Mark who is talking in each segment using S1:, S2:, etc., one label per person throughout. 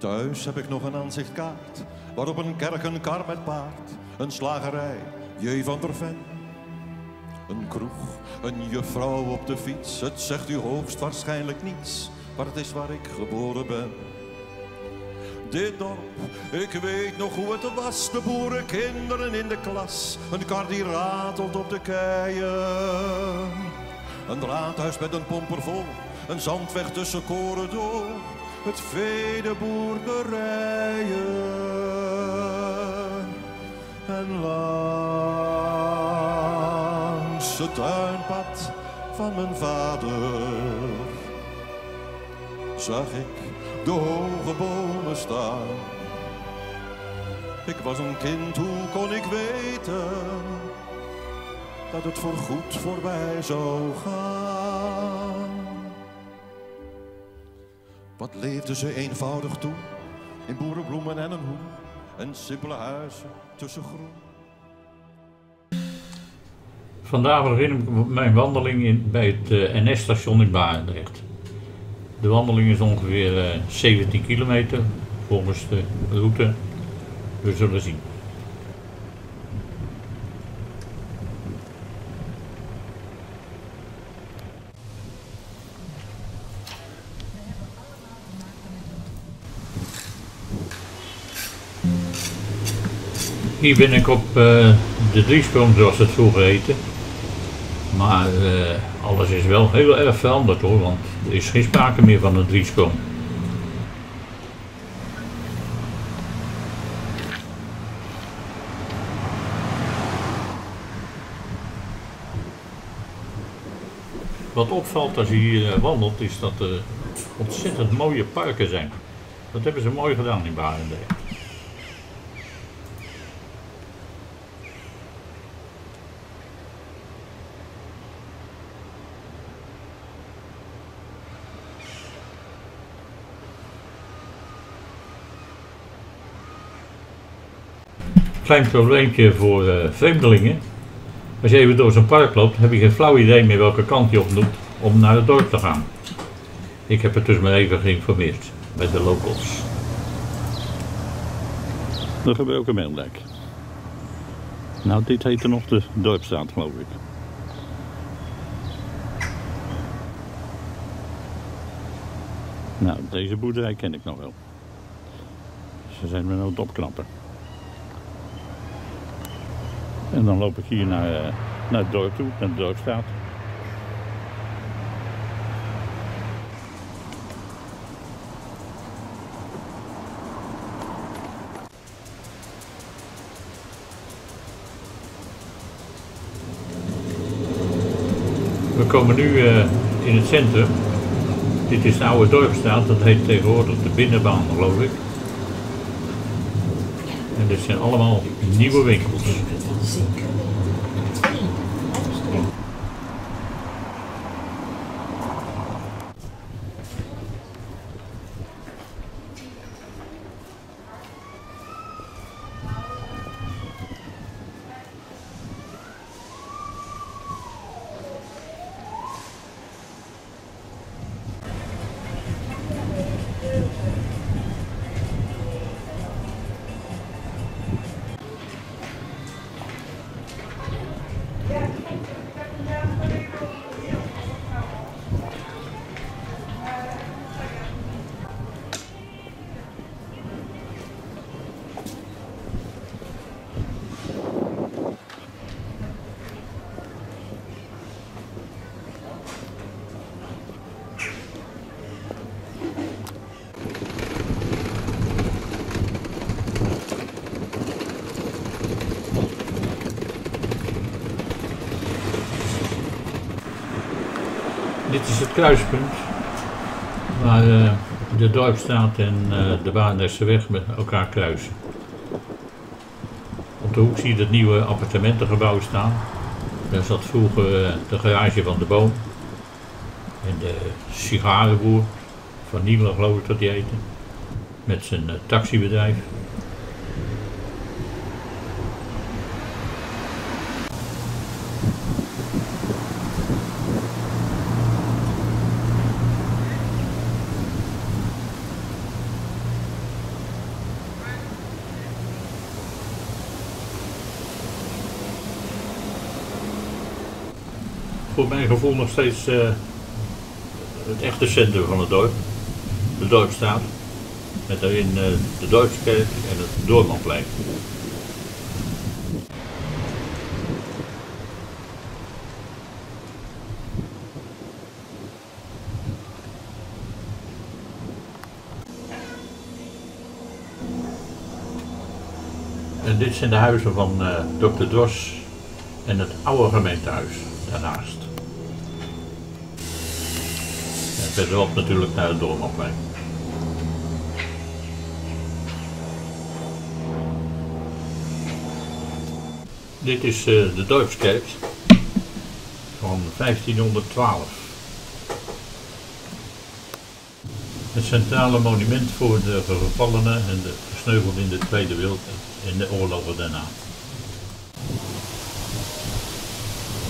S1: Thuis heb ik nog een aanzichtkaart, waarop een kerk, een kar met paard, een slagerij, J. van der Ven. Een kroeg, een juffrouw op de fiets, het zegt u hoogstwaarschijnlijk niets, maar het is waar ik geboren ben. Dit dorp, ik weet nog hoe het was, de boerenkinderen in de klas, een kar die ratelt op de keien. Een raadhuis met een pomper vol, een zandweg tussen koren door, het vee de boerderijen. En langs het tuinpad van mijn vader zag ik de hoge bomen staan. Ik was een kind, hoe kon ik weten dat het voorgoed voorbij zou gaan? Wat leefden ze eenvoudig toe, in boerenbloemen en een hoen, en simpele huizen tussen groen.
S2: Vandaag begin ik mijn wandeling in, bij het eh, NS-station in Barendrecht. De wandeling is ongeveer eh, 17 kilometer volgens de route. We zullen zien. Hier ben ik op eh, de driesprong zoals het vroeger heette. Maar eh, alles is wel heel erg veranderd hoor, want er is geen sprake meer van een driesprong. Wat opvalt als je hier eh, wandelt is dat er ontzettend mooie parken zijn. Dat hebben ze mooi gedaan in Barendrecht. Klein probleempje voor eh, vreemdelingen. Als je even door zo'n park loopt, heb je geen flauw idee meer welke kant je op moet om naar het dorp te gaan. Ik heb het dus maar even geïnformeerd bij de locals. De gebroken Meeldijk. Nou, dit heette nog de Dorpstraat, geloof ik. Nou, deze boerderij ken ik nog wel. Ze zijn me nou het. En dan loop ik hier naar, eh, naar het dorp toe, naar de dorpstraat. We komen nu eh, in het centrum. Dit is de oude dorpstraat, dat heet tegenwoordig de binnenbaan, geloof ik. En dit zijn allemaal nieuwe winkels. Dit kruispunt waar eh, de Dorpstraat en eh, de Barendrechtse met elkaar kruisen. Op de hoek zie je het nieuwe appartementengebouw staan. Daar zat vroeger eh, de garage van de boom. En de sigarenboer van Nielen geloof ik die heette. Met zijn taxibedrijf. Voor mijn gevoel nog steeds eh, het echte centrum van het dorp. De dorpstraat. Met daarin uh, de Dorpskerk en het Doormanplein. En dit zijn de huizen van uh, dokter Dros en het oude gemeentehuis daarnaast. En verderop natuurlijk naar het Doormanplein. Dit is uh, de dorpskerk van 1512. Het centrale monument voor de gevallenen en de gesneuvelden in de Tweede Wereld en de oorlogen daarna.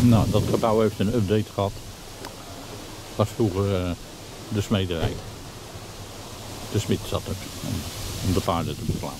S2: Nou, dat gebouw heeft een update gehad. Was vroeger uh, de smederij. De smid zat er om, de paarden te beslaan.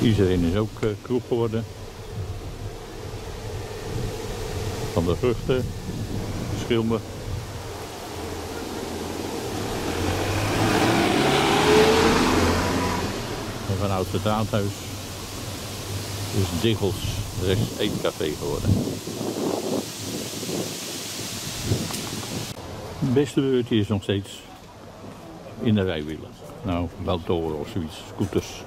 S2: Iedereen is ook uh, kroeg geworden. Van de vruchten, schilmen. En vanuit het raadhuis is Diggels rechts eetcafé geworden. Het beste beurtje is nog steeds in de rijwielen. Nou, motoren of zoiets, scooters.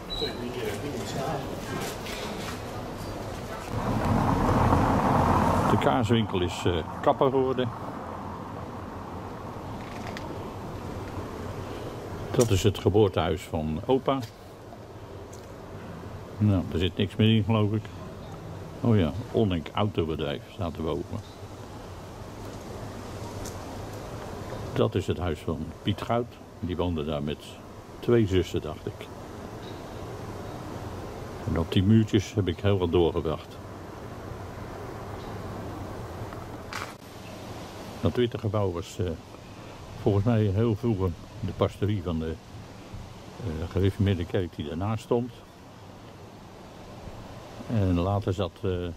S2: De kaarswinkel is uh, kapper geworden. Dat is het geboortehuis van opa. Nou, er zit niks meer in geloof ik. Oh ja, Onnik Autobedrijf staat erboven. Dat is het huis van Piet Goud. Die woonde daar met twee zussen, dacht ik. En op die muurtjes heb ik heel wat doorgebracht. Dat witte gebouw was uh, volgens mij heel vroeger de pastorie van de uh, gereformeerde kerk die daarnaast stond. En later zat uh,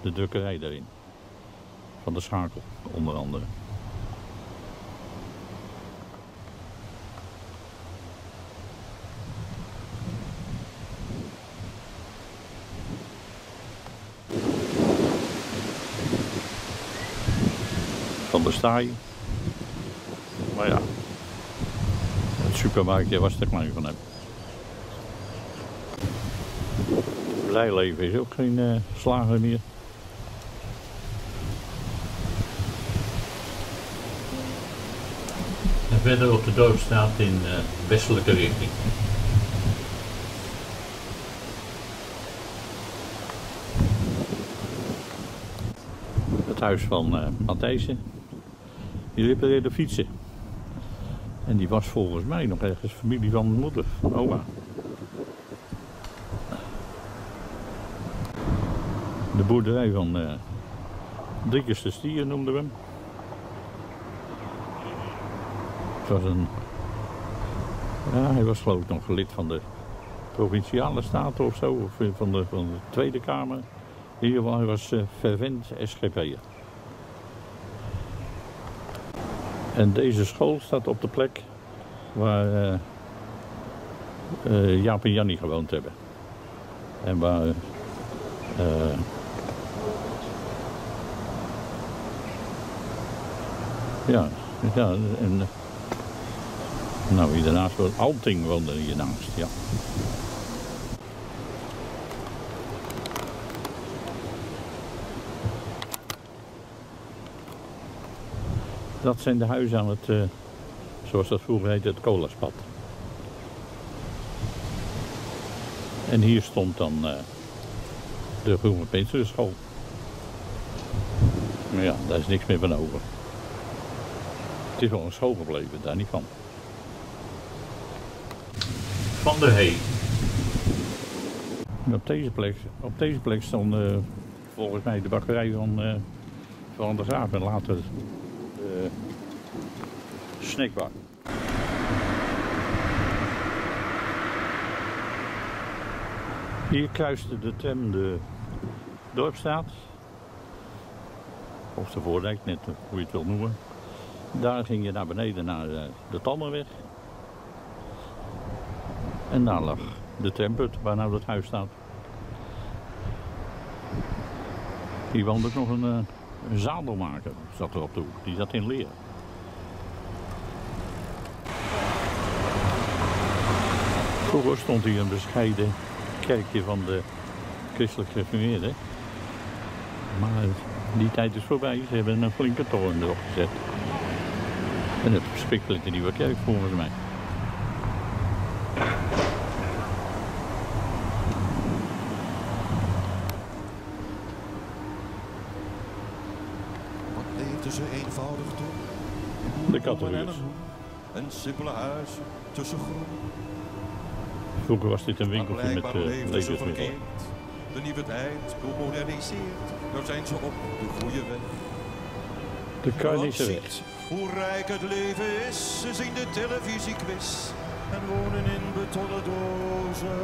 S2: de drukkerij daarin. Van de schakel, onder andere. Van de staai. Maar ja, het supermarktje was er klein van hem. Blijleven is ook geen uh, slager meer. En verder op de dorpstraat in uh, westelijke richting. Het huis van uh, Matthijsen. Die repareerde fietsen. En die was volgens mij nog ergens familie van mijn moeder, van oma. Boerderij van uh, Dikkers de Stier noemden we hem. Het was een... Ja, hij was geloof ik nog lid van de provinciale staten of zo, of van de, van de Tweede Kamer. In ieder hij was uh, fervent SGP'er. En deze school staat op de plek waar uh, Jaap en Jannie gewoond hebben. En waar... ja, ja, en... Nou, hiernaast woont Alting woonde hiernaast, ja. Dat zijn de huizen aan het, uh, zoals dat vroeger heette, het kolaspad. En hier stond dan uh, de Groene Peterschool. Maar ja, daar is niks meer van over. Het is wel een school gebleven, daar niet van. Van der Hee. Op deze plek, op deze plek stond uh, volgens mij de bakkerij van, uh, van de Graaf en later uh, snackbar. Hier kruiste de tram de Dorpstraat. Of de Voordijk, net hoe je het wil noemen. Daar ging je naar beneden naar eh, de Talmenweg. En daar lag de tramput waar nou dat huis staat. Hier ook nog een, eh, een zadelmaker, zat er op de hoek. Die zat in leer. Vroeger stond hier een bescheiden kerkje van de christelijk gereformeerden. Maar die tijd is voorbij. Ze hebben een flinke toren erop gezet. En het verspikkelijk de nieuwe kerk volgens mij.
S1: Wat leefden ze eenvoudig toe?
S2: De kattenhuis.
S1: En een simpele huis tussen groen.
S2: Vroeger was dit een winkeltje met uh, levensmiddelen.
S1: De nieuwe tijd gemoderniseerd. Nou zijn ze op de goede weg.
S2: De
S1: ziet hoe rijk het leven is. Ze zien de televisiequiz en wonen in betonnen dozen.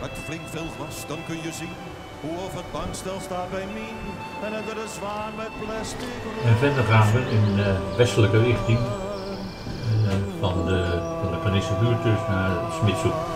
S1: Met flink veel glas, dan kun je zien hoe of het bankstel staat bij Mien. En het er een zwaan met plastic.
S2: En verder gaan we in eh, westelijke richting. eh, van de, van de buurt dus naar Smitshoek.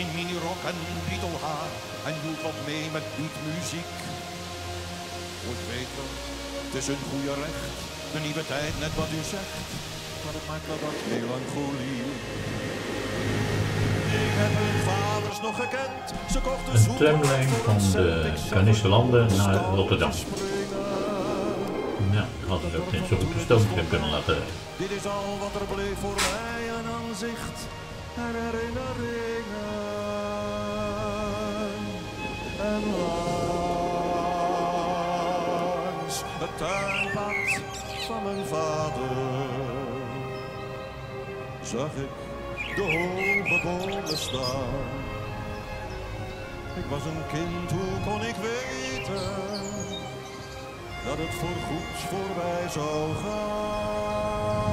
S1: In minirok en bietelhaar en doet wat mee met beatmuziek. Ooit weten, het is een goede recht, de nieuwe tijd, net wat u zegt, maar het maakt wel wat melancholie. Ik heb hun vaders nog gekend, ze kochten
S2: Een
S1: zoet
S2: tramlijn van de
S1: ik zag
S2: Carnisselanden
S1: het
S2: naar Rotterdam. Ja, hadden ze ook net zo goed de stoomtram kunnen laten.
S1: Dit is al wat er bleef voor mij een aanzicht en herinneringen. En langs het tuinpad van mijn vader zag ik de hoge bomen staan. Ik was een kind, hoe kon ik weten? dat het voorgoed voorbij zou gaan.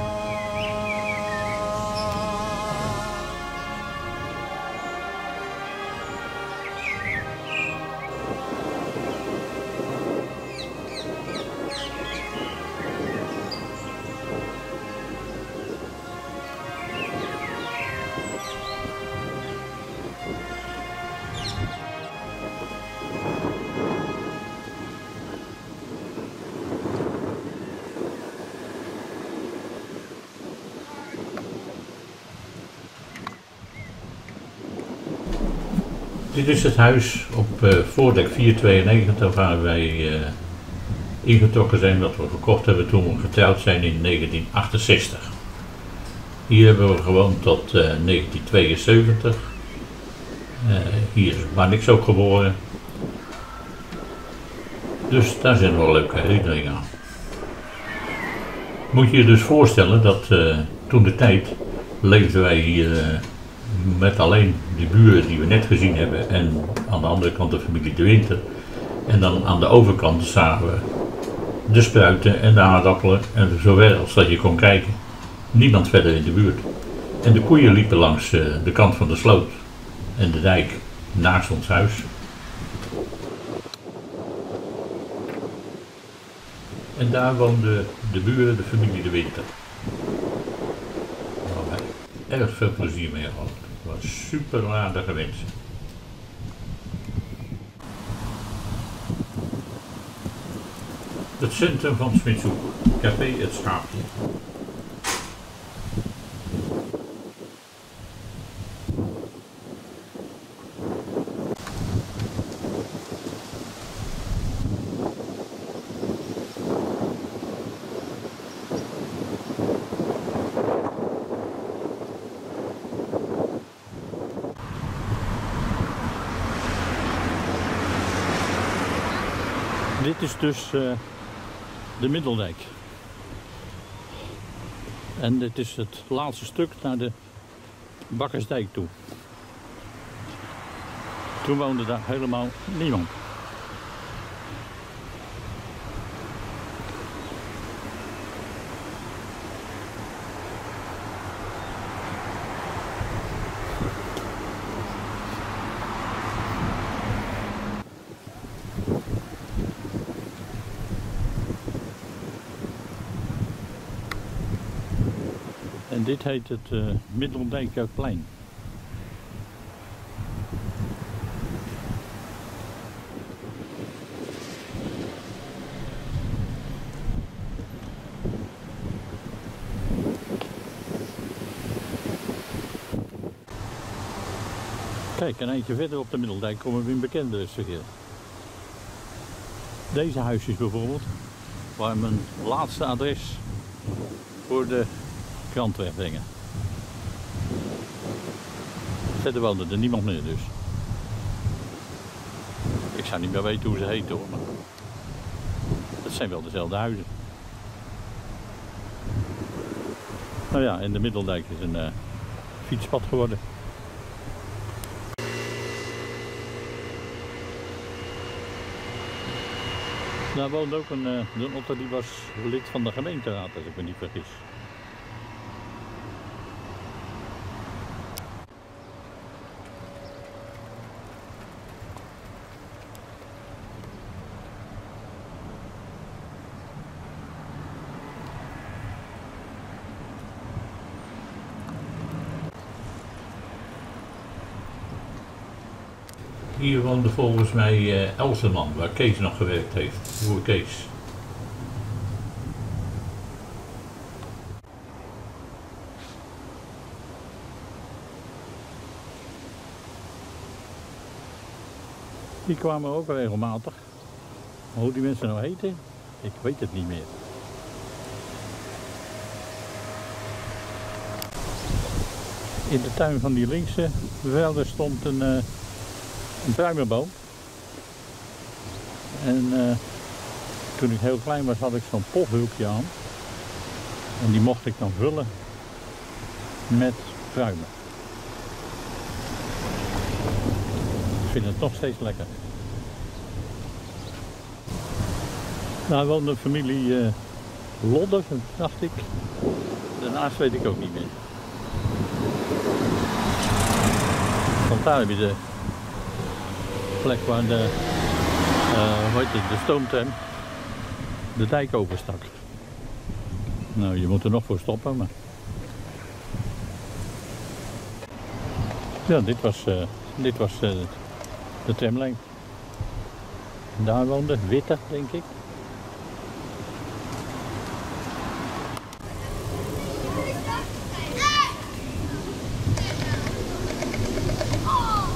S2: Dit is het huis op eh Voordek 492 waar wij eh, ingetrokken zijn, dat we gekocht hebben toen we getrouwd zijn in 1968. Hier hebben we gewoond tot eh, 1972. Eh, hier is Marnix ook geboren. Dus daar zijn wel leuke herinneringen aan. Moet je je dus voorstellen dat toen de tijd leefden wij hier met alleen de buren die we net gezien hebben en aan de andere kant de familie De Winter. En dan aan de overkant zagen we de spruiten en de aardappelen en zover als dat je kon kijken. Niemand verder in de buurt. En de koeien liepen langs eh, de kant van de sloot en de dijk naast ons huis. En daar woonde de buren, de familie De Winter. Wij erg veel plezier mee hadden. Super aardige mensen. Het centrum van Smitshoek, Café Het Schaapje. Dit is dus eh, de Middeldijk. En dit is het laatste stuk naar de Bakkersdijk toe. Toen woonde daar helemaal niemand. En dit heet het uh. Kijk, een eindje verder op de Middeldijk komen we in bekende Rustigeel. Deze huisjes bijvoorbeeld, waar mijn laatste adres voor de krant wegbrengen. Verder woonde er niemand meer dus. Ik zou niet meer weten hoe ze heten hoor, maar het zijn wel dezelfde huizen. Nou ja, in de Middeldijk is een uh, fietspad geworden. Daar woont ook een, een otter die was lid van de gemeenteraad, als ik me niet vergis. Hier woonde volgens mij uh, Elsenman, waar Kees nog gewerkt heeft. Voor Kees. Die kwamen ook regelmatig. Hoe die mensen nou heten, ik weet het niet meer. In de tuin van die linkse velden stond een... Uh, een pruimenboom. En uh, toen ik heel klein was had ik zo'n pothulpje aan. En die mocht ik dan vullen met pruimen. Ik vind het nog steeds lekker. Daar woonde de familie uh, Lodder, dacht ik. Daarnaast weet ik ook niet meer. Want daar heb je de plek waar de, uh, hoe heet het, de stoomtram de dijk overstak. Nou, je moet er nog voor stoppen, maar... Ja, dit was, uh, dit was uh, de tramlijn. Daar woonde Witte, denk ik.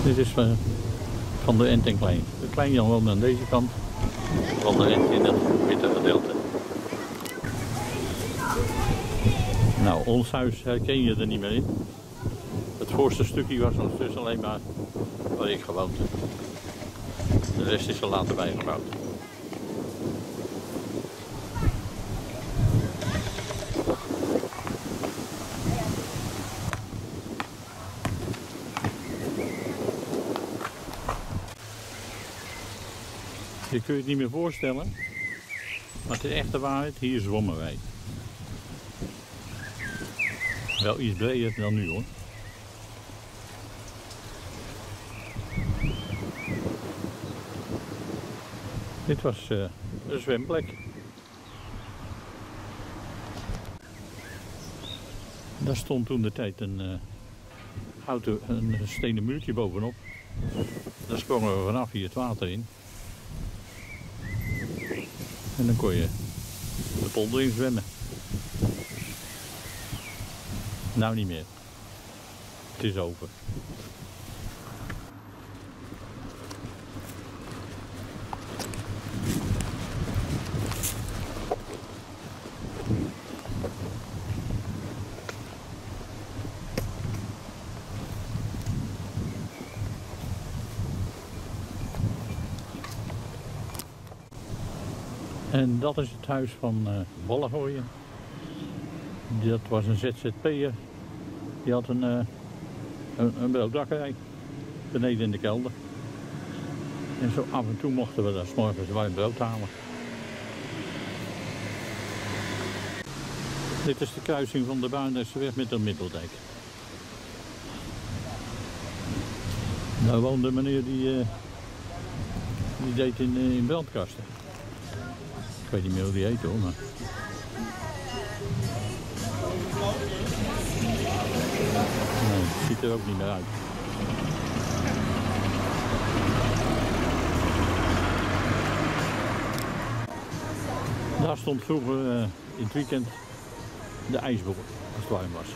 S2: Dit is van de Ent en Klein. De Klein woont aan deze kant, van de Ent in het witte gedeelte. Nou, ons huis herken je er niet meer in. Het voorste stukje was ondertussen alleen maar waar ik gewoond. De rest is er later bijgebouwd. Je kunt het niet meer voorstellen. Maar het is echt de waarheid, hier zwommen wij. Wel iets breder dan nu hoor. Dit was uh, een zwemplek. Daar stond toen de tijd een, uh, houten, een stenen muurtje bovenop. Daar sprongen we vanaf hier het water in. En dan kon je de polder in zwemmen. Nou niet meer. Het is over. En dat is het huis van uh, Dat was een ZZP'er. Die had een, uh, een, een broodbakkerij. Beneden in de kelder. En zo af en toe mochten we daar s'morgens warm brood halen. Dit is de kruising van de Buinderseweg met de Middeldijk. Daar woonde meneer die, uh, die deed in, in brandkasten. Weet niet meer hoe die heet hoor, maar... Nee, het ziet er ook niet meer uit. Daar stond vroeger uh, in het weekend de ijsboer, als het warm was.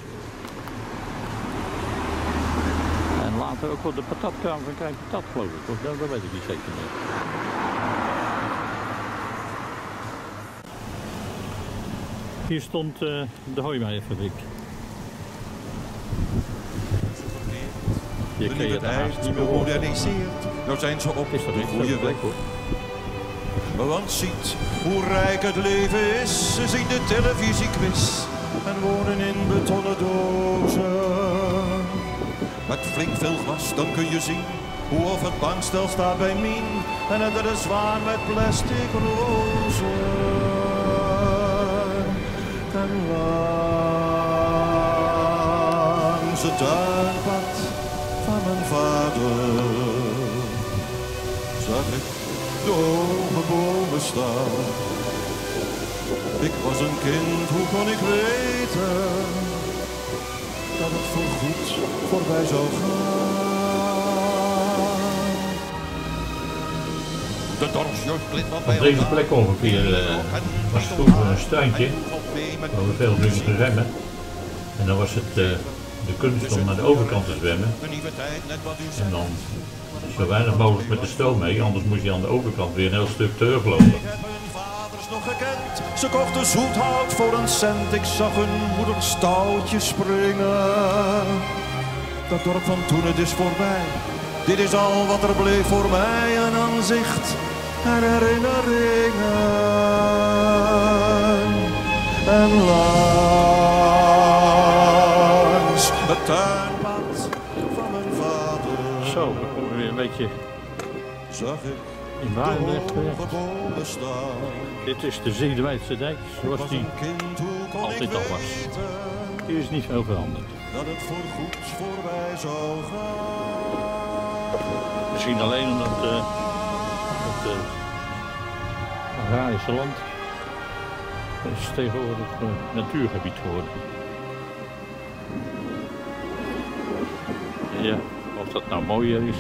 S2: En later ook wel de patatkraam van Kijk Patat, geloof ik. Of dat, dat weet ik niet zeker meer. Hier stond uh, de Hooimeijerfabriek.
S1: Je kun je ijs niet moderniseert. Nou zijn ze op
S2: Is dat
S1: de goede weg. Want ziet hoe rijk het leven is. Ze zien de televisiequiz en wonen in betonnen dozen. Met flink veel glas, dan kun je zien hoe of het bankstel staat bij Mien. En het is zwaar met plastic rozen. Langs het tuinpad van mijn vader zag ik de hoge bomen staan. Ik was een kind, hoe kon ik weten dat het voorgoed voorbij zou gaan? De dorpsjeugd glimt wat bij
S2: Op deze plek ongeveer eh, was vroeger een struintje we veel gingen zwemmen. En dan was het eh, de kunst om naar de overkant te zwemmen. En dan zo weinig mogelijk met de stroom mee, anders moest je aan de overkant weer een heel stuk teruglopen.
S1: Ik heb hun vaders nog gekend. Ze kochten zoethout voor een cent. Ik zag hun moeder stoutje springen. Dat dorp van toen, het is voorbij. Dit is al wat er bleef voor mij. Een aanzicht en herinneringen. En langs het tuinpad van mijn vader
S2: Zo, we komen weer een beetje
S1: zag ik
S2: in. Dit is de Zeedewijtse dijk, zoals die altijd al was. hier is niet veel veranderd.
S1: dat het voorgoed voorbij zou gaan.
S2: Misschien alleen omdat eh, het eh, agrarische land is tegenwoordig eh, natuurgebied geworden. Ja, of dat nou mooier is.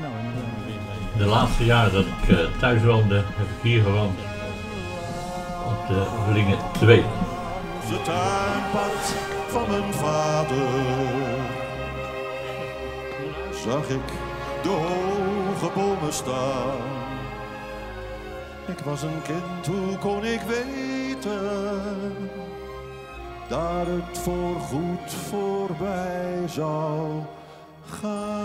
S2: Nou, De laatste jaren dat ik eh, thuis woonde, heb ik hier gewoond. Op de Lingen 2.
S1: Het tuinpad van mijn vader zag ik de hoge bomen staan. Ik was een kind, hoe kon ik weten dat het voorgoed voorbij zou gaan?